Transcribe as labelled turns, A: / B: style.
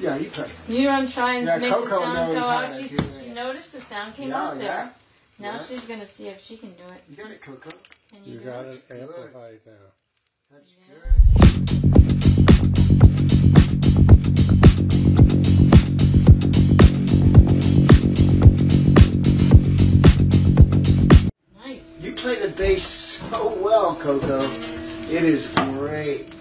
A: Yeah, You know I'm trying
B: Yeah,
A: to make
B: Koko
A: the sound go out. She, noticed the sound came
B: Yeah,
A: out there.
B: yeah.
A: Now
B: Yeah.
A: she's gonna see if she can do it.
B: You got it, Koko.
A: Can you,
C: You got
A: it?
C: it amplified now.
B: That's good.
A: Nice.
B: You play the bass so well, Koko. It is great.